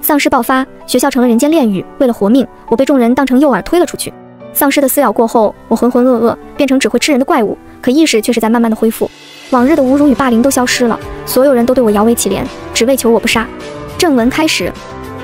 丧尸爆发，学校成了人间炼狱。为了活命，我被众人当成诱饵推了出去。丧尸的撕咬过后，我浑浑噩噩，变成只会吃人的怪物，可意识却是在慢慢的恢复。往日的侮辱与霸凌都消失了，所有人都对我摇尾乞怜，只为求我不杀。正文开始。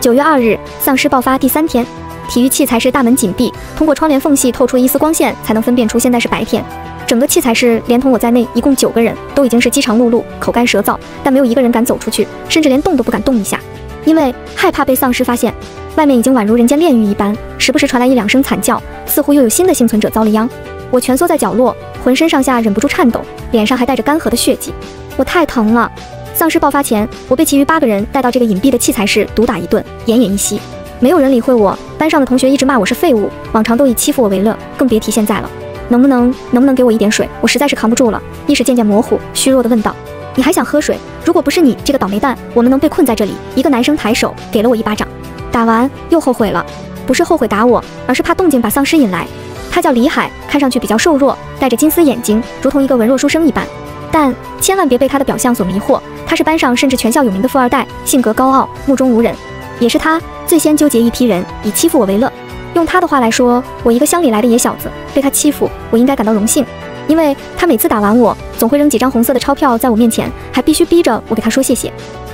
九月二日，丧尸爆发第三天，体育器材室大门紧闭，通过窗帘缝隙透出一丝光线，才能分辨出现在是白天。整个器材室连同我在内，一共九个人，都已经是饥肠辘辘、口干舌燥，但没有一个人敢走出去，甚至连动都不敢动一下。因为害怕被丧尸发现，外面已经宛如人间炼狱一般，时不时传来一两声惨叫，似乎又有新的幸存者遭了殃。我蜷缩在角落，浑身上下忍不住颤抖，脸上还带着干涸的血迹，我太疼了。丧尸爆发前，我被其余八个人带到这个隐蔽的器材室毒打一顿，奄奄一息，没有人理会我。班上的同学一直骂我是废物，往常都以欺负我为乐，更别提现在了。能不能能不能给我一点水？我实在是扛不住了，意识渐渐模糊，虚弱地问道。你还想喝水？如果不是你这个倒霉蛋，我们能被困在这里？一个男生抬手给了我一巴掌，打完又后悔了，不是后悔打我，而是怕动静把丧尸引来。他叫李海，看上去比较瘦弱，戴着金丝眼睛，如同一个文弱书生一般。但千万别被他的表象所迷惑，他是班上甚至全校有名的富二代，性格高傲，目中无人。也是他最先纠结一批人，以欺负我为乐。用他的话来说，我一个乡里来的野小子被他欺负，我应该感到荣幸。因为他每次打完我，总会扔几张红色的钞票在我面前，还必须逼着我给他说谢谢。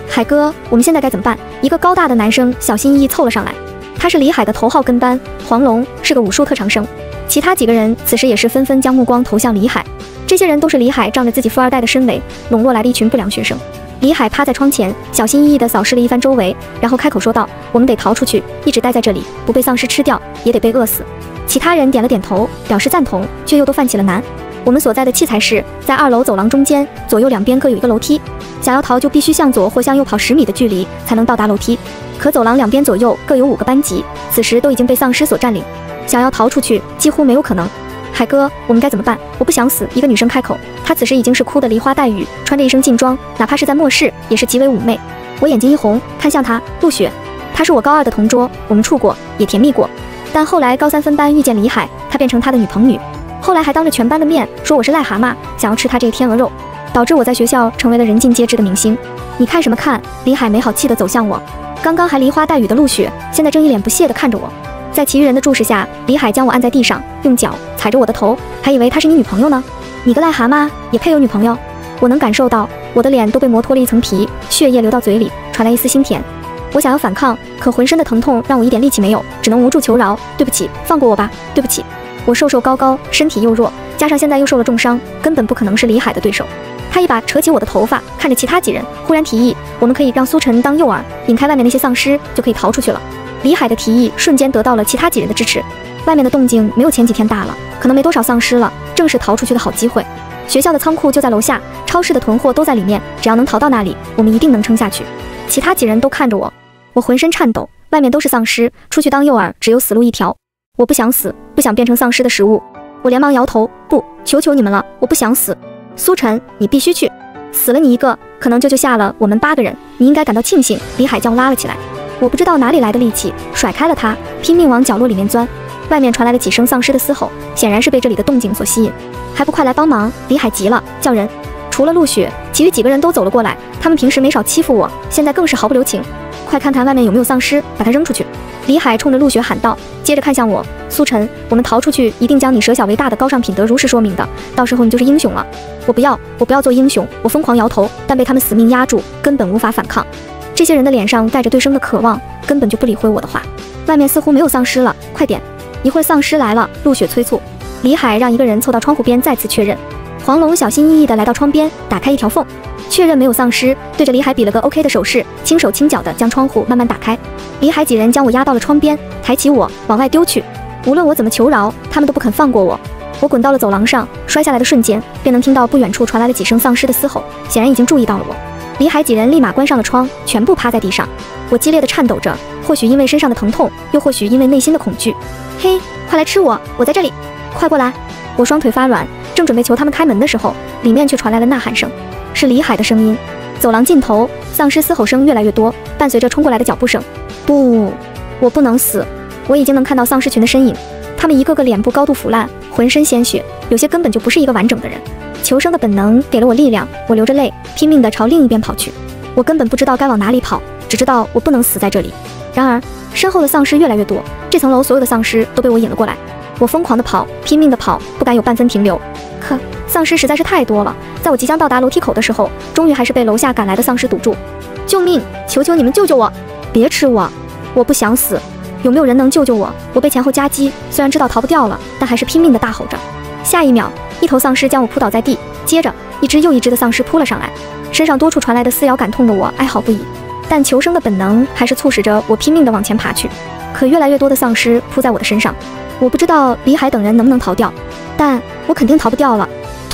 海哥，我们现在该怎么办？一个高大的男生小心翼翼凑了上来，他是李海的头号跟班，黄龙是个武术特长生。其他几个人此时也是纷纷将目光投向李海，这些人都是李海仗着自己富二代的身为笼络来的一群不良学生。李海趴在窗前，小心翼翼地扫视了一番周围，然后开口说道：“我们得逃出去，一直待在这里，不被丧尸吃掉，也得被饿死。”其他人点了点头，表示赞同，却又都犯起了难。我们所在的器材室在二楼走廊中间，左右两边各有一个楼梯。想要逃，就必须向左或向右跑十米的距离才能到达楼梯。可走廊两边左右各有五个班级，此时都已经被丧尸所占领，想要逃出去几乎没有可能。海哥，我们该怎么办？我不想死。一个女生开口，她此时已经是哭得梨花带雨，穿着一身劲装，哪怕是在末世也是极为妩媚。我眼睛一红，看向她，陆雪，她是我高二的同桌，我们处过，也甜蜜过。但后来高三分班遇见李海，她变成他的女朋女。后来还当着全班的面说我是癞蛤蟆，想要吃他这个天鹅肉，导致我在学校成为了人尽皆知的明星。你看什么看？李海没好气地走向我，刚刚还梨花带雨的陆雪，现在正一脸不屑地看着我。在其余人的注视下，李海将我按在地上，用脚踩着我的头，还以为她是你女朋友呢。你个癞蛤蟆也配有女朋友？我能感受到我的脸都被磨脱了一层皮，血液流到嘴里，传来一丝腥甜。我想要反抗，可浑身的疼痛让我一点力气没有，只能无助求饶。对不起，放过我吧。对不起。我瘦瘦高高，身体又弱，加上现在又受了重伤，根本不可能是李海的对手。他一把扯起我的头发，看着其他几人，忽然提议：“我们可以让苏晨当诱饵，引开外面那些丧尸，就可以逃出去了。”李海的提议瞬间得到了其他几人的支持。外面的动静没有前几天大了，可能没多少丧尸了，正是逃出去的好机会。学校的仓库就在楼下，超市的囤货都在里面，只要能逃到那里，我们一定能撑下去。其他几人都看着我，我浑身颤抖。外面都是丧尸，出去当诱饵，只有死路一条。我不想死，不想变成丧尸的食物。我连忙摇头，不，求求你们了，我不想死。苏晨，你必须去，死了你一个，可能就救下了我们八个人。你应该感到庆幸。李海将我拉了起来，我不知道哪里来的力气，甩开了他，拼命往角落里面钻。外面传来了几声丧尸的嘶吼，显然是被这里的动静所吸引。还不快来帮忙！李海急了，叫人。除了陆雪，其余几个人都走了过来。他们平时没少欺负我，现在更是毫不留情。快看看外面有没有丧尸，把他扔出去！李海冲着陆雪喊道，接着看向我，苏晨，我们逃出去，一定将你舍小为大的高尚品德如实说明的，到时候你就是英雄了。我不要，我不要做英雄。我疯狂摇头，但被他们死命压住，根本无法反抗。这些人的脸上带着对生的渴望，根本就不理会我的话。外面似乎没有丧尸了，快点，一会儿丧尸来了。陆雪催促。李海让一个人凑到窗户边，再次确认。黄龙小心翼翼地来到窗边，打开一条缝。确认没有丧尸，对着李海比了个 OK 的手势，轻手轻脚地将窗户慢慢打开。李海几人将我压到了窗边，抬起我往外丢去。无论我怎么求饶，他们都不肯放过我。我滚到了走廊上，摔下来的瞬间，便能听到不远处传来了几声丧尸的嘶吼，显然已经注意到了我。李海几人立马关上了窗，全部趴在地上。我激烈地颤抖着，或许因为身上的疼痛，又或许因为内心的恐惧。嘿，快来吃我！我在这里，快过来！我双腿发软，正准备求他们开门的时候，里面却传来了呐喊声。是李海的声音。走廊尽头，丧尸嘶吼声越来越多，伴随着冲过来的脚步声。不，我不能死！我已经能看到丧尸群的身影，他们一个个脸部高度腐烂，浑身鲜血，有些根本就不是一个完整的人。求生的本能给了我力量，我流着泪，拼命地朝另一边跑去。我根本不知道该往哪里跑，只知道我不能死在这里。然而，身后的丧尸越来越多，这层楼所有的丧尸都被我引了过来。我疯狂地跑，拼命地跑，不敢有半分停留。可丧尸实在是太多了，在我即将到达楼梯口的时候，终于还是被楼下赶来的丧尸堵住。救命！求求你们救救我！别吃我！我不想死！有没有人能救救我？我被前后夹击，虽然知道逃不掉了，但还是拼命地大吼着。下一秒，一头丧尸将我扑倒在地，接着一只又一只的丧尸扑了上来，身上多处传来的撕咬感痛的我哀嚎不已。但求生的本能还是促使着我拼命地往前爬去。可越来越多的丧尸扑在我的身上，我不知道李海等人能不能逃掉，但我肯定逃不掉了。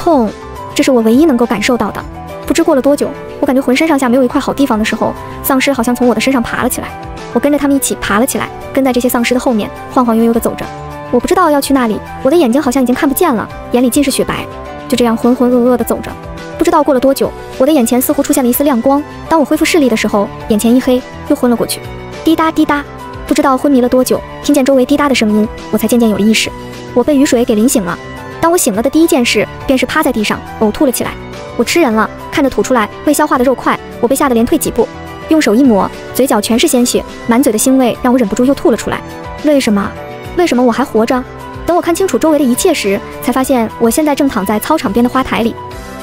痛，这是我唯一能够感受到的。不知过了多久，我感觉浑身上下没有一块好地方的时候，丧尸好像从我的身上爬了起来。我跟着他们一起爬了起来，跟在这些丧尸的后面，晃晃悠悠地走着。我不知道要去哪里，我的眼睛好像已经看不见了，眼里尽是雪白。就这样浑浑噩噩地走着，不知道过了多久，我的眼前似乎出现了一丝亮光。当我恢复视力的时候，眼前一黑，又昏了过去。滴答滴答，不知道昏迷了多久，听见周围滴答的声音，我才渐渐有了意识。我被雨水给淋醒了。当我醒了的第一件事，便是趴在地上呕吐了起来。我吃人了，看着吐出来未消化的肉块，我被吓得连退几步。用手一抹，嘴角全是鲜血，满嘴的腥味让我忍不住又吐了出来。为什么？为什么我还活着？等我看清楚周围的一切时，才发现我现在正躺在操场边的花台里。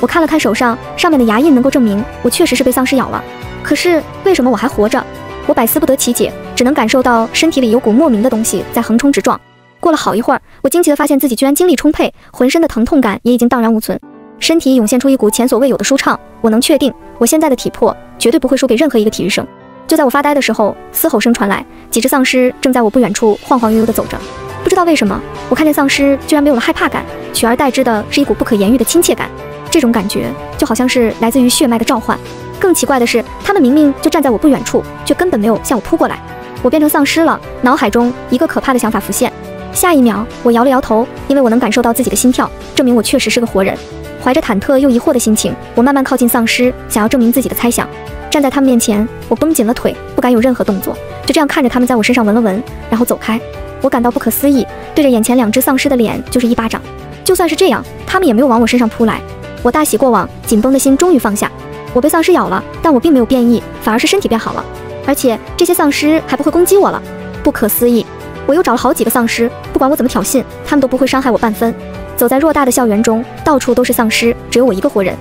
我看了看手上，上面的牙印能够证明我确实是被丧尸咬了。可是为什么我还活着？我百思不得其解，只能感受到身体里有股莫名的东西在横冲直撞。过了好一会儿，我惊奇地发现自己居然精力充沛，浑身的疼痛感也已经荡然无存，身体涌现出一股前所未有的舒畅。我能确定，我现在的体魄绝对不会输给任何一个体育生。就在我发呆的时候，嘶吼声传来，几只丧尸正在我不远处晃晃悠悠地走着。不知道为什么，我看见丧尸居然没有了害怕感，取而代之的是一股不可言喻的亲切感。这种感觉就好像是来自于血脉的召唤。更奇怪的是，他们明明就站在我不远处，却根本没有向我扑过来。我变成丧尸了，脑海中一个可怕的想法浮现。下一秒，我摇了摇头，因为我能感受到自己的心跳，证明我确实是个活人。怀着忐忑又疑惑的心情，我慢慢靠近丧尸，想要证明自己的猜想。站在他们面前，我绷紧了腿，不敢有任何动作，就这样看着他们在我身上闻了闻，然后走开。我感到不可思议，对着眼前两只丧尸的脸就是一巴掌。就算是这样，他们也没有往我身上扑来。我大喜过望，紧绷的心终于放下。我被丧尸咬了，但我并没有变异，反而是身体变好了，而且这些丧尸还不会攻击我了。不可思议！我又找了好几个丧尸，不管我怎么挑衅，他们都不会伤害我半分。走在偌大的校园中，到处都是丧尸，只有我一个活人。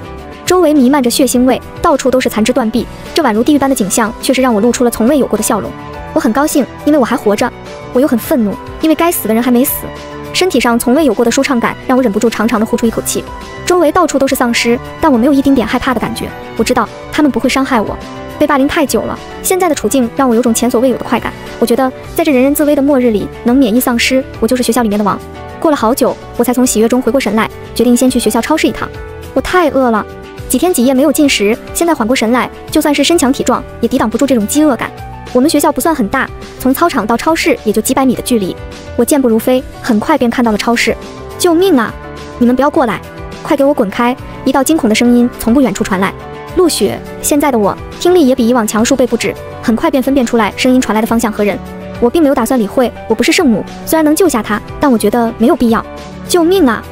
周围弥漫着血腥味，到处都是残肢断臂，这宛如地狱般的景象，却是让我露出了从未有过的笑容。我很高兴，因为我还活着。我又很愤怒，因为该死的人还没死。身体上从未有过的舒畅感让我忍不住长长的呼出一口气。周围到处都是丧尸，但我没有一丁点害怕的感觉。我知道他们不会伤害我。被霸凌太久了，现在的处境让我有种前所未有的快感。我觉得在这人人自危的末日里，能免疫丧尸，我就是学校里面的王。过了好久，我才从喜悦中回过神来，决定先去学校超市一趟。我太饿了，几天几夜没有进食，现在缓过神来，就算是身强体壮，也抵挡不住这种饥饿感。我们学校不算很大，从操场到超市也就几百米的距离。我健步如飞，很快便看到了超市。救命啊！你们不要过来，快给我滚开！一道惊恐的声音从不远处传来。陆雪，现在的我听力也比以往强数倍不止，很快便分辨出来声音传来的方向和人。我并没有打算理会，我不是圣母，虽然能救下他，但我觉得没有必要。救命啊！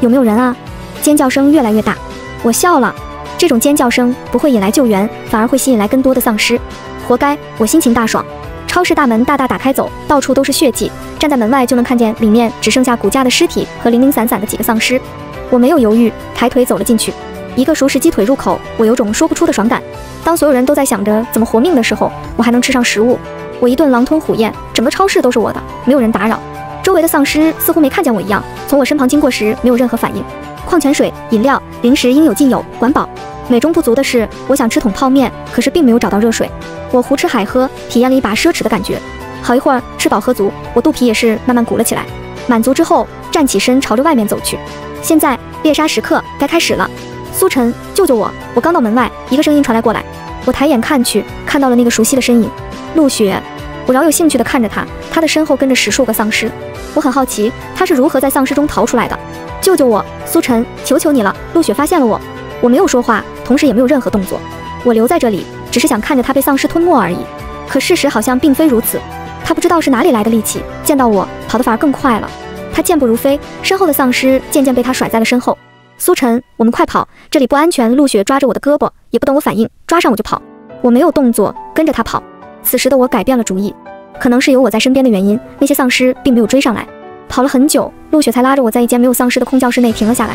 有没有人啊？尖叫声越来越大。我笑了，这种尖叫声不会引来救援，反而会吸引来更多的丧尸。活该！我心情大爽。超市大门大大打开，走到处都是血迹，站在门外就能看见里面只剩下骨架的尸体和零零散散的几个丧尸。我没有犹豫，抬腿走了进去。一个熟食鸡腿入口，我有种说不出的爽感。当所有人都在想着怎么活命的时候，我还能吃上食物。我一顿狼吞虎咽，整个超市都是我的，没有人打扰。周围的丧尸似乎没看见我一样，从我身旁经过时没有任何反应。矿泉水、饮料、零食应有尽有，管饱。美中不足的是，我想吃桶泡面，可是并没有找到热水。我胡吃海喝，体验了一把奢侈的感觉。好一会儿吃饱喝足，我肚皮也是慢慢鼓了起来。满足之后，站起身朝着外面走去。现在猎杀时刻该开始了。苏晨，救救我！我刚到门外，一个声音传来过来。我抬眼看去，看到了那个熟悉的身影，陆雪。我饶有兴趣地看着他，他的身后跟着十数个丧尸。我很好奇他是如何在丧尸中逃出来的。救救我，苏晨，求求你了！陆雪发现了我，我没有说话。同时也没有任何动作，我留在这里只是想看着他被丧尸吞没而已。可事实好像并非如此，他不知道是哪里来的力气，见到我跑得反而更快了。他健步如飞，身后的丧尸渐渐被他甩在了身后。苏晨，我们快跑，这里不安全！陆雪抓着我的胳膊，也不等我反应，抓上我就跑。我没有动作，跟着他跑。此时的我改变了主意，可能是有我在身边的原因，那些丧尸并没有追上来。跑了很久，陆雪才拉着我在一间没有丧尸的空教室内停了下来。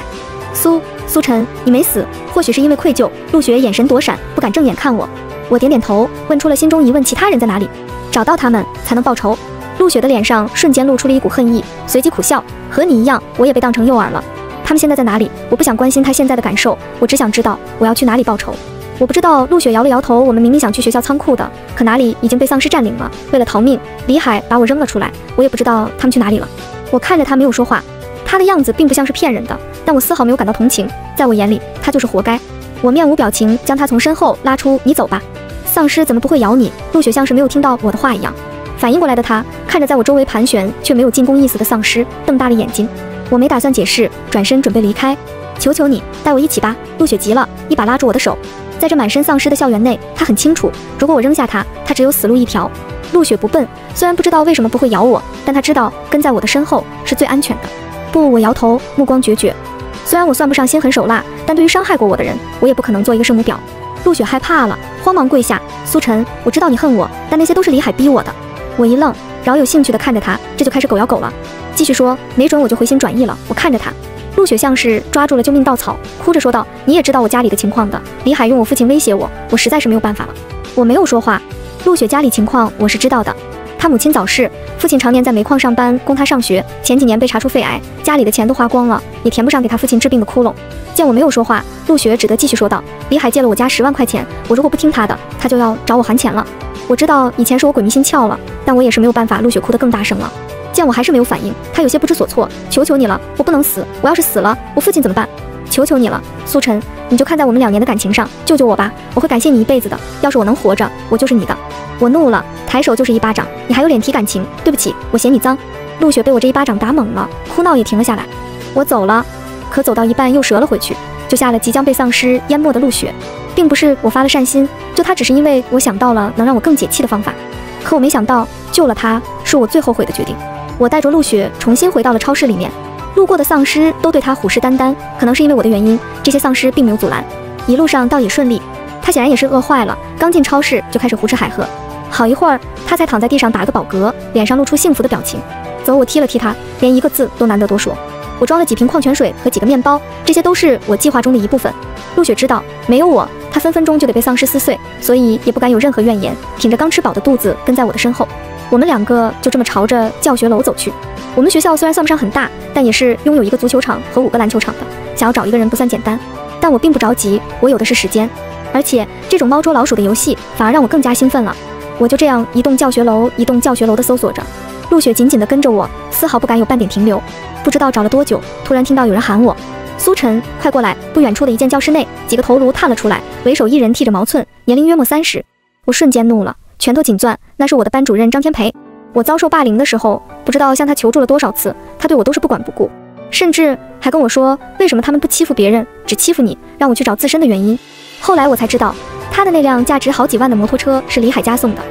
苏苏晨，你没死，或许是因为愧疚。陆雪眼神躲闪，不敢正眼看我。我点点头，问出了心中疑问：其他人在哪里？找到他们才能报仇。陆雪的脸上瞬间露出了一股恨意，随即苦笑：和你一样，我也被当成诱饵了。他们现在在哪里？我不想关心他现在的感受，我只想知道我要去哪里报仇。我不知道。陆雪摇了摇头。我们明明想去学校仓库的，可哪里已经被丧尸占领了。为了逃命，李海把我扔了出来。我也不知道他们去哪里了。我看着他，没有说话。他的样子并不像是骗人的，但我丝毫没有感到同情。在我眼里，他就是活该。我面无表情，将他从身后拉出。你走吧，丧尸怎么不会咬你？陆雪像是没有听到我的话一样，反应过来的他看着在我周围盘旋却没有进攻意思的丧尸，瞪大了眼睛。我没打算解释，转身准备离开。求求你带我一起吧！陆雪急了，一把拉住我的手。在这满身丧尸的校园内，他很清楚，如果我扔下他，他只有死路一条。陆雪不笨，虽然不知道为什么不会咬我，但他知道跟在我的身后是最安全的。不，我摇头，目光决绝。虽然我算不上心狠手辣，但对于伤害过我的人，我也不可能做一个圣母婊。陆雪害怕了，慌忙跪下。苏晨，我知道你恨我，但那些都是李海逼我的。我一愣，饶有兴趣地看着他，这就开始狗咬狗了。继续说，没准我就回心转意了。我看着他，陆雪像是抓住了救命稻草，哭着说道：“你也知道我家里的情况的，李海用我父亲威胁我，我实在是没有办法了。”我没有说话。陆雪家里情况我是知道的，她母亲早逝，父亲常年在煤矿上班供她上学，前几年被查出肺癌，家里的钱都花光了，也填不上给他父亲治病的窟窿。见我没有说话，陆雪只得继续说道：“李海借了我家十万块钱，我如果不听他的，他就要找我还钱了。我知道以前是我鬼迷心窍了，但我也是没有办法。”陆雪哭得更大声了。见我还是没有反应，他有些不知所措：“求求你了，我不能死，我要是死了，我父亲怎么办？求求你了，苏晨，你就看在我们两年的感情上，救救我吧，我会感谢你一辈子的。要是我能活着，我就是你的。”我怒了，抬手就是一巴掌。你还有脸提感情？对不起，我嫌你脏。陆雪被我这一巴掌打懵了，哭闹也停了下来。我走了，可走到一半又折了回去，救下了即将被丧尸淹没的陆雪。并不是我发了善心，救她只是因为我想到了能让我更解气的方法。可我没想到，救了她是我最后悔的决定。我带着陆雪重新回到了超市里面，路过的丧尸都对她虎视眈眈，可能是因为我的原因，这些丧尸并没有阻拦，一路上倒也顺利。他显然也是饿坏了，刚进超市就开始胡吃海喝。好一会儿，他才躺在地上打个饱嗝，脸上露出幸福的表情。走，我踢了踢他，连一个字都难得多说。我装了几瓶矿泉水和几个面包，这些都是我计划中的一部分。陆雪知道没有我，他分分钟就得被丧尸撕碎，所以也不敢有任何怨言，挺着刚吃饱的肚子跟在我的身后。我们两个就这么朝着教学楼走去。我们学校虽然算不上很大，但也是拥有一个足球场和五个篮球场的。想要找一个人不算简单，但我并不着急，我有的是时间，而且这种猫捉老鼠的游戏反而让我更加兴奋了。我就这样一栋教学楼一栋教学楼的搜索着，陆雪紧紧地跟着我，丝毫不敢有半点停留。不知道找了多久，突然听到有人喊我：“苏晨，快过来！”不远处的一间教室内，几个头颅探了出来，为首一人剃着毛寸，年龄约莫三十。我瞬间怒了，拳头紧攥，那是我的班主任张天培。我遭受霸凌的时候，不知道向他求助了多少次，他对我都是不管不顾，甚至还跟我说为什么他们不欺负别人，只欺负你，让我去找自身的原因。后来我才知道。他的那辆价值好几万的摩托车是李海家送的，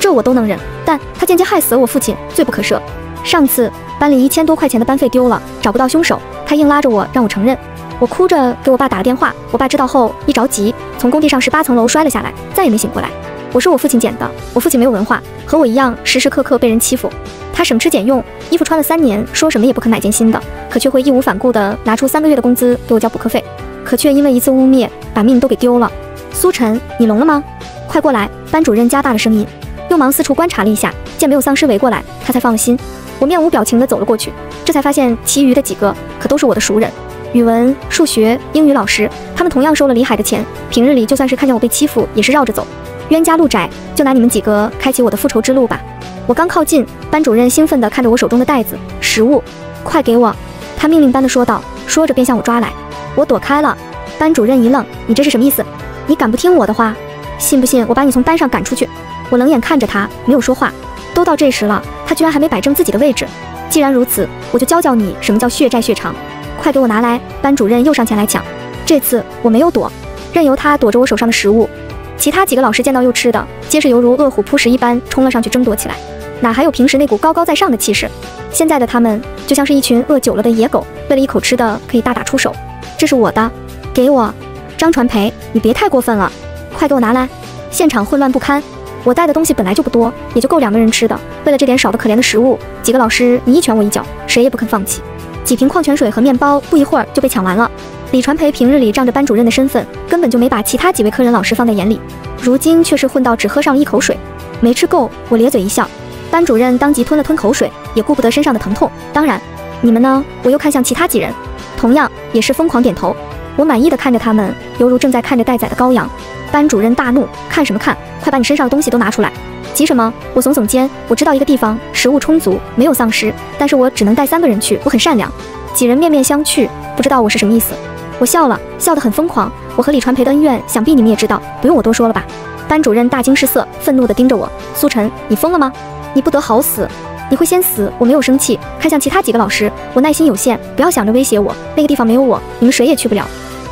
这我都能忍，但他间接害死了我父亲，罪不可赦。上次班里一千多块钱的班费丢了，找不到凶手，他硬拉着我让我承认。我哭着给我爸打了电话，我爸知道后一着急，从工地上十八层楼摔了下来，再也没醒过来。我是我父亲捡的，我父亲没有文化，和我一样时时刻刻被人欺负。他省吃俭用，衣服穿了三年，说什么也不肯买件新的，可却会义无反顾地拿出三个月的工资给我交补课费，可却因为一次污蔑把命都给丢了。苏晨，你聋了吗？快过来！班主任加大了声音，又忙四处观察了一下，见没有丧尸围过来，他才放了心。我面无表情地走了过去，这才发现其余的几个可都是我的熟人，语文、数学、英语老师，他们同样收了李海的钱，平日里就算是看见我被欺负，也是绕着走。冤家路窄，就拿你们几个开启我的复仇之路吧。我刚靠近，班主任兴奋地看着我手中的袋子，食物，快给我！他命令般地说道，说着便向我抓来。我躲开了。班主任一愣，你这是什么意思？你敢不听我的话，信不信我把你从班上赶出去？我冷眼看着他，没有说话。都到这时了，他居然还没摆正自己的位置。既然如此，我就教教你什么叫血债血偿。快给我拿来！班主任又上前来抢。这次我没有躲，任由他躲着我手上的食物。其他几个老师见到又吃的，皆是犹如饿虎扑食一般冲了上去争夺起来，哪还有平时那股高高在上的气势？现在的他们就像是一群饿久了的野狗，为了一口吃的可以大打出手。这是我的，给我。张传培，你别太过分了，快给我拿来！现场混乱不堪，我带的东西本来就不多，也就够两个人吃的。为了这点少的可怜的食物，几个老师你一拳我一脚，谁也不肯放弃。几瓶矿泉水和面包不一会儿就被抢完了。李传培平日里仗着班主任的身份，根本就没把其他几位科任老师放在眼里，如今却是混到只喝上了一口水，没吃够。我咧嘴一笑，班主任当即吞了吞口水，也顾不得身上的疼痛。当然，你们呢？我又看向其他几人，同样也是疯狂点头。我满意的看着他们，犹如正在看着待宰的羔羊。班主任大怒，看什么看？快把你身上的东西都拿出来！急什么？我耸耸肩，我知道一个地方食物充足，没有丧尸，但是我只能带三个人去。我很善良。几人面面相觑，不知道我是什么意思。我笑了笑得很疯狂。我和李传培的恩怨，想必你们也知道，不用我多说了吧？班主任大惊失色，愤怒地盯着我。苏晨，你疯了吗？你不得好死！你会先死！我没有生气，看向其他几个老师。我耐心有限，不要想着威胁我。那个地方没有我，你们谁也去不了。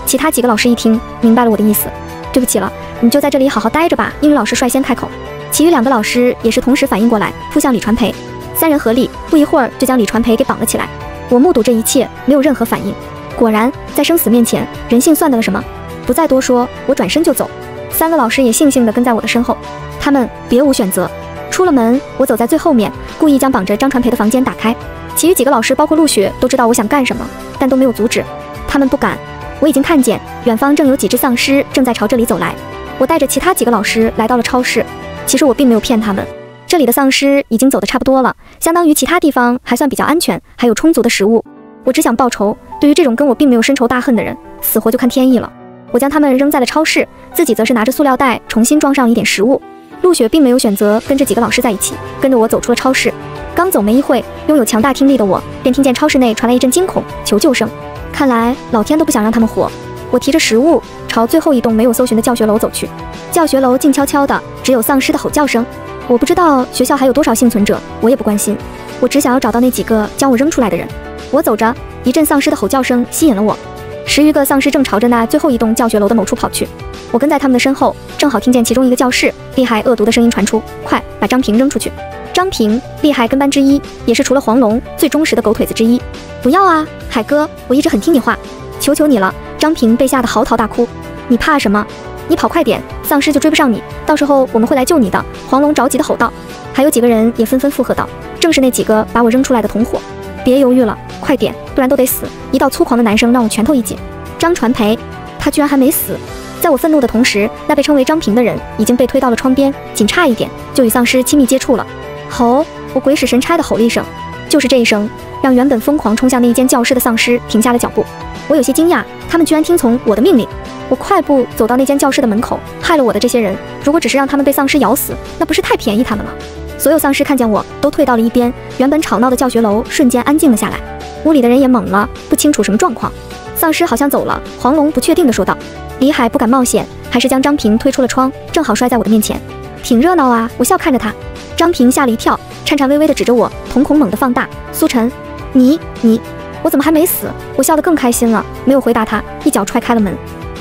其他几个老师一听，明白了我的意思。对不起了，你就在这里好好待着吧。英语老师率先开口，其余两个老师也是同时反应过来，扑向李传培。三人合力，不一会儿就将李传培给绑了起来。我目睹这一切，没有任何反应。果然，在生死面前，人性算得了什么？不再多说，我转身就走。三个老师也悻悻地跟在我的身后，他们别无选择。出了门，我走在最后面，故意将绑着张传培的房间打开。其余几个老师，包括陆雪，都知道我想干什么，但都没有阻止。他们不敢。我已经看见远方正有几只丧尸正在朝这里走来。我带着其他几个老师来到了超市。其实我并没有骗他们，这里的丧尸已经走得差不多了，相当于其他地方还算比较安全，还有充足的食物。我只想报仇。对于这种跟我并没有深仇大恨的人，死活就看天意了。我将他们扔在了超市，自己则是拿着塑料袋重新装上一点食物。陆雪并没有选择跟这几个老师在一起，跟着我走出了超市。刚走没一会，拥有强大听力的我便听见超市内传来一阵惊恐求救声。看来老天都不想让他们活。我提着食物朝最后一栋没有搜寻的教学楼走去。教学楼静悄悄的，只有丧尸的吼叫声。我不知道学校还有多少幸存者，我也不关心。我只想要找到那几个将我扔出来的人。我走着。一阵丧尸的吼叫声吸引了我，十余个丧尸正朝着那最后一栋教学楼的某处跑去。我跟在他们的身后，正好听见其中一个教室厉害恶毒的声音传出：“快把张平扔出去！”张平厉害跟班之一，也是除了黄龙最忠实的狗腿子之一。不要啊，海哥，我一直很听你话，求求你了！张平被吓得嚎啕大哭。你怕什么？你跑快点，丧尸就追不上你，到时候我们会来救你的。黄龙着急地吼道。还有几个人也纷纷附和道：“正是那几个把我扔出来的同伙。”别犹豫了，快点，不然都得死！一道粗狂的男声让我拳头一紧。张传培，他居然还没死！在我愤怒的同时，那被称为张平的人已经被推到了窗边，仅差一点就与丧尸亲密接触了。吼！我鬼使神差的吼了一声，就是这一声，让原本疯狂冲向那一间教室的丧尸停下了脚步。我有些惊讶，他们居然听从我的命令。我快步走到那间教室的门口，害了我的这些人，如果只是让他们被丧尸咬死，那不是太便宜他们了？所有丧尸看见我都退到了一边，原本吵闹的教学楼瞬间安静了下来。屋里的人也懵了，不清楚什么状况。丧尸好像走了，黄龙不确定地说道。李海不敢冒险，还是将张平推出了窗，正好摔在我的面前。挺热闹啊！我笑看着他。张平吓了一跳，颤颤巍巍地指着我，瞳孔猛地放大。苏晨，你你，我怎么还没死？我笑得更开心了，没有回答他，一脚踹开了门。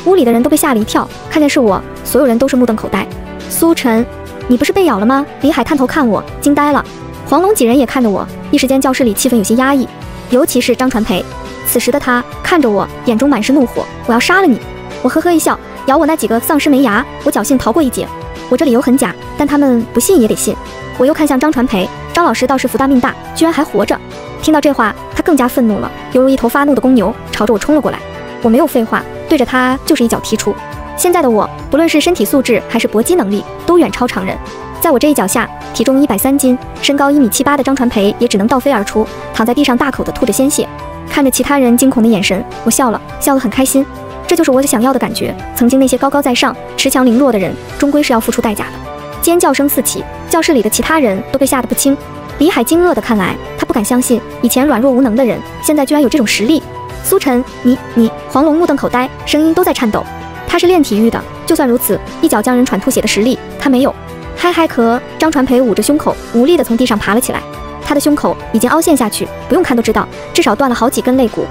屋里的人都被吓了一跳，看见是我，所有人都是目瞪口呆。苏晨。你不是被咬了吗？李海探头看我，惊呆了。黄龙几人也看着我，一时间教室里气氛有些压抑，尤其是张传培。此时的他看着我，眼中满是怒火。我要杀了你！我呵呵一笑，咬我那几个丧尸没牙，我侥幸逃过一劫。我这理由很假，但他们不信也得信。我又看向张传培，张老师倒是福大命大，居然还活着。听到这话，他更加愤怒了，犹如一头发怒的公牛，朝着我冲了过来。我没有废话，对着他就是一脚踢出。现在的我，不论是身体素质还是搏击能力，都远超常人。在我这一脚下，体重一百三斤、身高一米七八的张传培也只能倒飞而出，躺在地上大口的吐着鲜血。看着其他人惊恐的眼神，我笑了笑得很开心。这就是我想要的感觉。曾经那些高高在上、恃强凌弱的人，终归是要付出代价的。尖叫声四起，教室里的其他人都被吓得不轻。李海惊愕的看来，他不敢相信，以前软弱无能的人，现在居然有这种实力。苏晨，你你，黄龙目瞪口呆，声音都在颤抖。他是练体育的，就算如此，一脚将人喘吐血的实力他没有。嗨嗨咳，张传培捂着胸口，无力地从地上爬了起来。他的胸口已经凹陷下去，不用看都知道，至少断了好几根肋骨。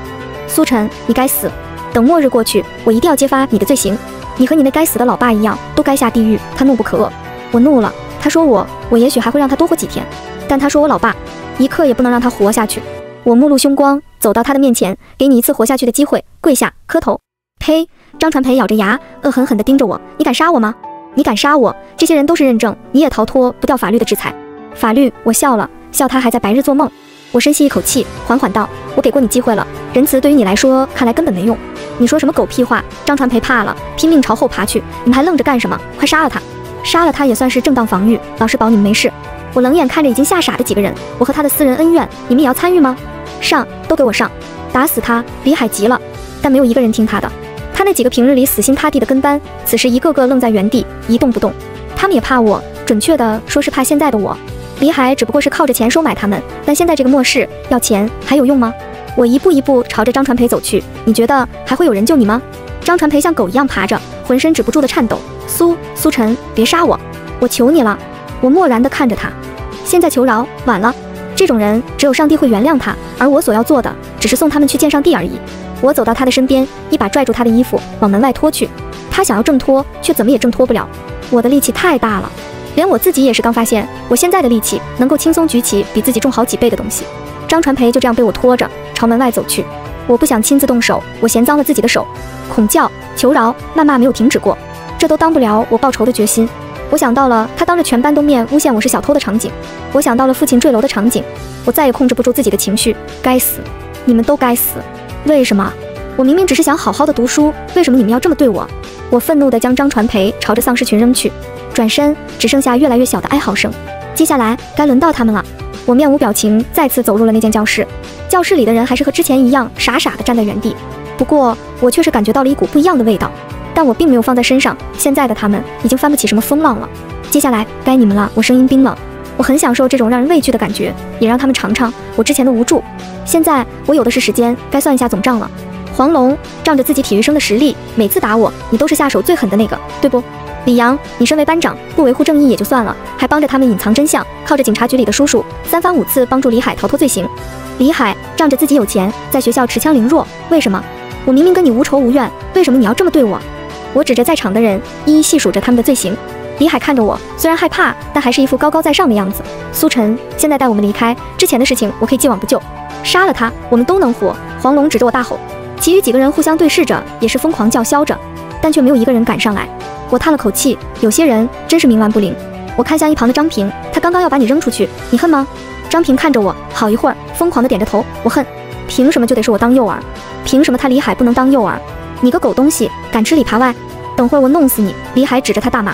苏晨，你该死！等末日过去，我一定要揭发你的罪行。你和你那该死的老爸一样，都该下地狱。他怒不可遏。我怒了。他说我，我也许还会让他多活几天，但他说我老爸，一刻也不能让他活下去。我目露凶光，走到他的面前，给你一次活下去的机会，跪下磕头。呸！张传培咬着牙，恶狠狠地盯着我：“你敢杀我吗？你敢杀我，这些人都是认证，你也逃脱不掉法律的制裁。法律，我笑了笑，他还在白日做梦。我深吸一口气，缓缓道：“我给过你机会了，仁慈对于你来说看来根本没用。你说什么狗屁话？”张传培怕了，拼命朝后爬去。你们还愣着干什么？快杀了他！杀了他也算是正当防御。老实保你们没事。我冷眼看着已经吓傻的几个人，我和他的私人恩怨，你们也要参与吗？上，都给我上！打死他！李海急了，但没有一个人听他的。他那几个平日里死心塌地的跟班，此时一个个愣在原地一动不动。他们也怕我，准确的说是怕现在的我。李海只不过是靠着钱收买他们，但现在这个末世要钱还有用吗？我一步一步朝着张传培走去，你觉得还会有人救你吗？张传培像狗一样爬着，浑身止不住的颤抖。苏苏晨，别杀我，我求你了。我漠然地看着他，现在求饶晚了。这种人只有上帝会原谅他，而我所要做的只是送他们去见上帝而已。我走到他的身边，一把拽住他的衣服，往门外拖去。他想要挣脱，却怎么也挣脱不了。我的力气太大了。连我自己也是刚发现，我现在的力气能够轻松举起比自己重好几倍的东西。张传培就这样被我拖着朝门外走去。我不想亲自动手，我嫌脏了自己的手。恐叫、求饶、谩骂没有停止过，这都当不了我报仇的决心。我想到了他当着全班都面诬陷我是小偷的场景，我想到了父亲坠楼的场景，我再也控制不住自己的情绪。该死，你们都该死！为什么？我明明只是想好好的读书，为什么你们要这么对我？我愤怒地将张传培朝着丧尸群扔去。转身，只剩下越来越小的哀嚎声。接下来该轮到他们了。我面无表情，再次走入了那间教室。教室里的人还是和之前一样，傻傻的站在原地。不过我却是感觉到了一股不一样的味道，但我并没有放在身上。现在的他们已经翻不起什么风浪了。接下来该你们了。我声音冰冷，我很享受这种让人畏惧的感觉，也让他们尝尝我之前的无助。现在我有的是时间，该算一下总账了。黄龙仗着自己体育生的实力，每次打我，你都是下手最狠的那个，对不？李阳，你身为班长，不维护正义也就算了，还帮着他们隐藏真相，靠着警察局里的叔叔三番五次帮助李海逃脱罪行。李海仗着自己有钱，在学校持枪凌弱，为什么？我明明跟你无仇无怨，为什么你要这么对我？我指着在场的人，一一细数着他们的罪行。李海看着我，虽然害怕，但还是一副高高在上的样子。苏晨，现在带我们离开，之前的事情我可以既往不咎。杀了他，我们都能活。黄龙指着我大吼，其余几个人互相对视着，也是疯狂叫嚣着，但却没有一个人敢上来。我叹了口气，有些人真是冥顽不灵。我看向一旁的张平，他刚刚要把你扔出去，你恨吗？张平看着我，好一会儿，疯狂的点着头。我恨，凭什么就得是我当诱饵？凭什么他李海不能当诱饵？你个狗东西，敢吃里扒外？等会儿我弄死你！李海指着他大骂。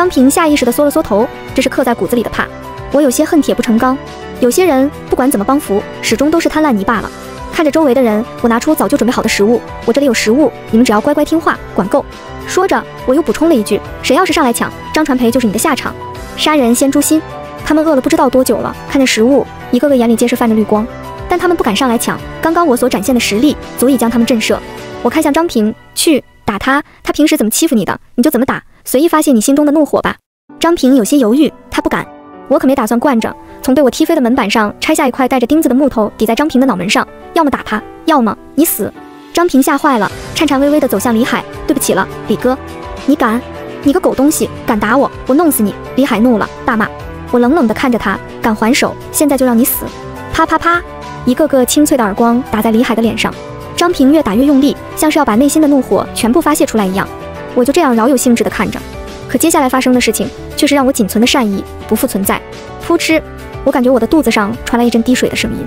张平下意识地缩了缩头，这是刻在骨子里的怕。我有些恨铁不成钢，有些人不管怎么帮扶，始终都是滩烂泥罢了。看着周围的人，我拿出早就准备好的食物，我这里有食物，你们只要乖乖听话，管够。说着，我又补充了一句：“谁要是上来抢张传培，就是你的下场。杀人先诛心。”他们饿了不知道多久了，看见食物，一个个眼里皆是泛着绿光，但他们不敢上来抢。刚刚我所展现的实力，足以将他们震慑。我看向张平，去打他。他平时怎么欺负你的，你就怎么打，随意发泄你心中的怒火吧。张平有些犹豫，他不敢。我可没打算惯着，从被我踢飞的门板上拆下一块带着钉子的木头，抵在张平的脑门上。要么打他，要么你死。张平吓坏了，颤颤巍巍地走向李海。对不起了，李哥，你敢？你个狗东西，敢打我，我弄死你！李海怒了，大骂。我冷冷地看着他，敢还手，现在就让你死！啪啪啪，一个个清脆的耳光打在李海的脸上。张平越打越用力，像是要把内心的怒火全部发泄出来一样。我就这样饶有兴致地看着，可接下来发生的事情却是让我仅存的善意不复存在。噗嗤，我感觉我的肚子上传来一阵滴水的声音，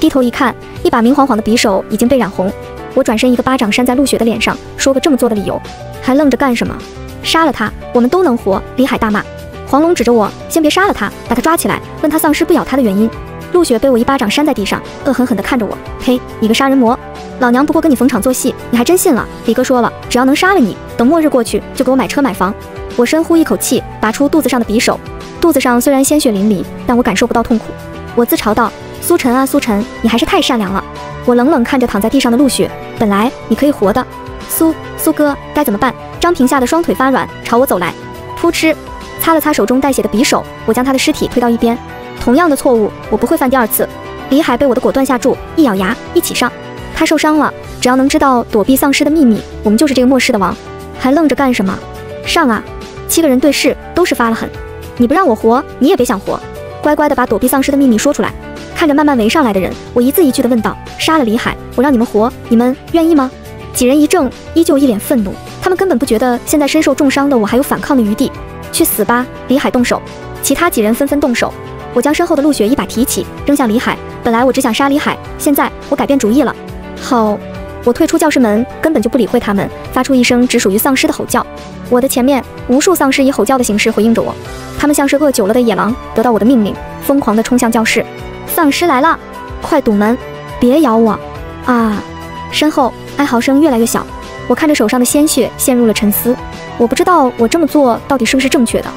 低头一看，一把明晃晃的匕首已经被染红。我转身一个巴掌扇在陆雪的脸上，说个这么做的理由，还愣着干什么？杀了他，我们都能活！李海大骂。黄龙指着我，先别杀了他，把他抓起来，问他丧尸不咬他的原因。陆雪被我一巴掌扇在地上，恶狠狠地看着我，呸！你个杀人魔！老娘不过跟你逢场作戏，你还真信了？李哥说了，只要能杀了你，等末日过去就给我买车买房。我深呼一口气，拔出肚子上的匕首，肚子上虽然鲜血淋漓，但我感受不到痛苦。我自嘲道：苏晨啊，苏晨，你还是太善良了。我冷冷看着躺在地上的陆雪，本来你可以活的，苏苏哥该怎么办？张平吓得双腿发软，朝我走来，噗嗤，擦了擦手中带血的匕首，我将他的尸体推到一边。同样的错误我不会犯第二次。李海被我的果断吓住，一咬牙，一起上。他受伤了，只要能知道躲避丧尸的秘密，我们就是这个末世的王。还愣着干什么？上啊！七个人对视，都是发了狠。你不让我活，你也别想活。乖乖的把躲避丧尸的秘密说出来。看着慢慢围上来的人，我一字一句地问道：“杀了李海，我让你们活，你们愿意吗？”几人一怔，依旧一脸愤怒。他们根本不觉得现在身受重伤的我还有反抗的余地。去死吧！李海动手，其他几人纷纷动手。我将身后的陆雪一把提起，扔向李海。本来我只想杀李海，现在我改变主意了。好，我退出教室门，根本就不理会他们，发出一声只属于丧尸的吼叫。我的前面，无数丧尸以吼叫的形式回应着我，他们像是饿久了的野狼，得到我的命令，疯狂地冲向教室。丧尸来了，快堵门，别咬我！啊！身后哀嚎声越来越小，我看着手上的鲜血，陷入了沉思。我不知道我这么做到底是不是正确的。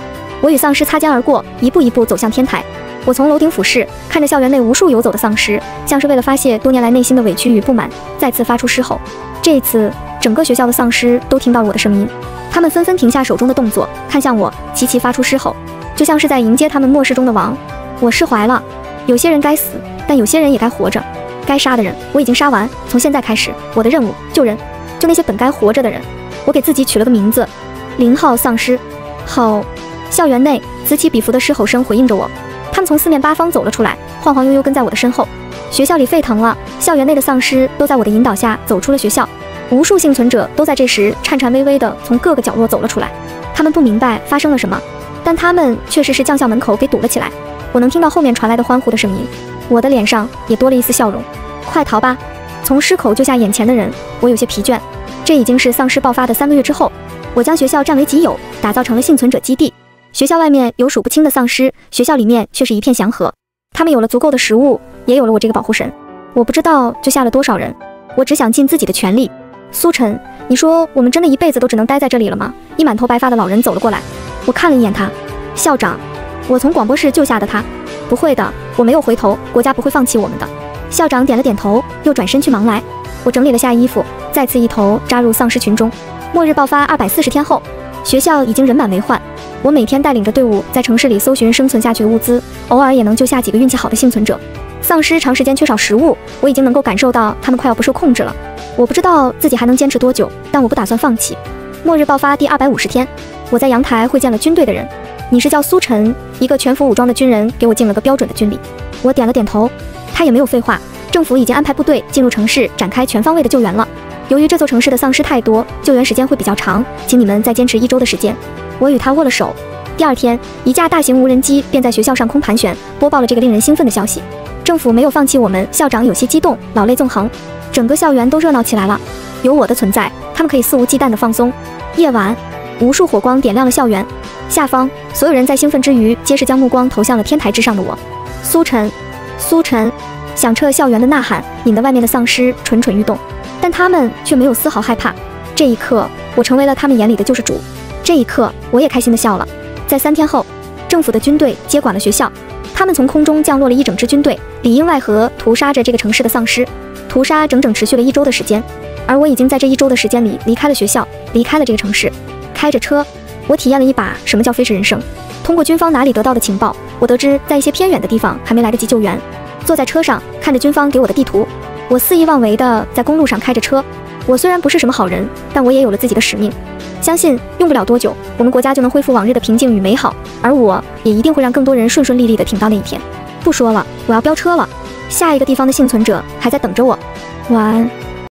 我与丧尸擦肩而过，一步一步走向天台。我从楼顶俯视，看着校园内无数游走的丧尸，像是为了发泄多年来内心的委屈与不满，再次发出狮吼。这一次，整个学校的丧尸都听到了我的声音，他们纷纷停下手中的动作，看向我，齐齐发出狮吼，就像是在迎接他们末世中的王。我释怀了，有些人该死，但有些人也该活着。该杀的人我已经杀完，从现在开始，我的任务救人，救那些本该活着的人。我给自己取了个名字，零号丧尸。好，校园内此起彼伏的狮吼声回应着我。他们从四面八方走了出来，晃晃悠悠跟在我的身后。学校里沸腾了，校园内的丧尸都在我的引导下走出了学校。无数幸存者都在这时颤颤巍巍地从各个角落走了出来。他们不明白发生了什么，但他们确实是将校门口给堵了起来。我能听到后面传来的欢呼的声音，我的脸上也多了一丝笑容。快逃吧！从狮口救下眼前的人，我有些疲倦。这已经是丧尸爆发的三个月之后，我将学校占为己有，打造成了幸存者基地。学校外面有数不清的丧尸，学校里面却是一片祥和。他们有了足够的食物，也有了我这个保护神。我不知道救下了多少人，我只想尽自己的全力。苏晨，你说我们真的一辈子都只能待在这里了吗？一满头白发的老人走了过来，我看了一眼他，校长，我从广播室救下的他。不会的，我没有回头，国家不会放弃我们的。校长点了点头，又转身去忙来。我整理了下衣服，再次一头扎入丧尸群中。末日爆发二百四十天后，学校已经人满为患。我每天带领着队伍在城市里搜寻生存下去的物资，偶尔也能救下几个运气好的幸存者。丧尸长时间缺少食物，我已经能够感受到他们快要不受控制了。我不知道自己还能坚持多久，但我不打算放弃。末日爆发第二百五十天，我在阳台会见了军队的人。你是叫苏晨，一个全副武装的军人，给我敬了个标准的军礼。我点了点头，他也没有废话。政府已经安排部队进入城市，展开全方位的救援了。由于这座城市的丧尸太多，救援时间会比较长，请你们再坚持一周的时间。我与他握了手。第二天，一架大型无人机便在学校上空盘旋，播报了这个令人兴奋的消息：政府没有放弃我们。校长有些激动，老泪纵横。整个校园都热闹起来了。有我的存在，他们可以肆无忌惮地放松。夜晚，无数火光点亮了校园。下方，所有人在兴奋之余，皆是将目光投向了天台之上的我。苏晨，苏晨，响彻校园的呐喊引得外面的丧尸蠢蠢欲动，但他们却没有丝毫害怕。这一刻，我成为了他们眼里的救世主。这一刻，我也开心地笑了。在三天后，政府的军队接管了学校，他们从空中降落了一整支军队，里应外合屠杀着这个城市的丧尸，屠杀整整持续了一周的时间。而我已经在这一周的时间里离开了学校，离开了这个城市。开着车，我体验了一把什么叫飞驰人生。通过军方哪里得到的情报，我得知在一些偏远的地方还没来得及救援。坐在车上，看着军方给我的地图，我肆意妄为的在公路上开着车。我虽然不是什么好人，但我也有了自己的使命。相信用不了多久，我们国家就能恢复往日的平静与美好，而我也一定会让更多人顺顺利利的挺到那一天。不说了，我要飙车了。下一个地方的幸存者还在等着我。晚安。